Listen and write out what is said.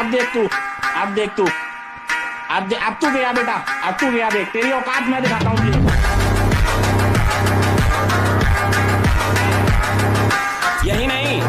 अब देख तू अब देख तू। अब दे, अब तू गया बेटा अब तू गया देख। तेरी औकात मैं दिखाता हूँ यही नहीं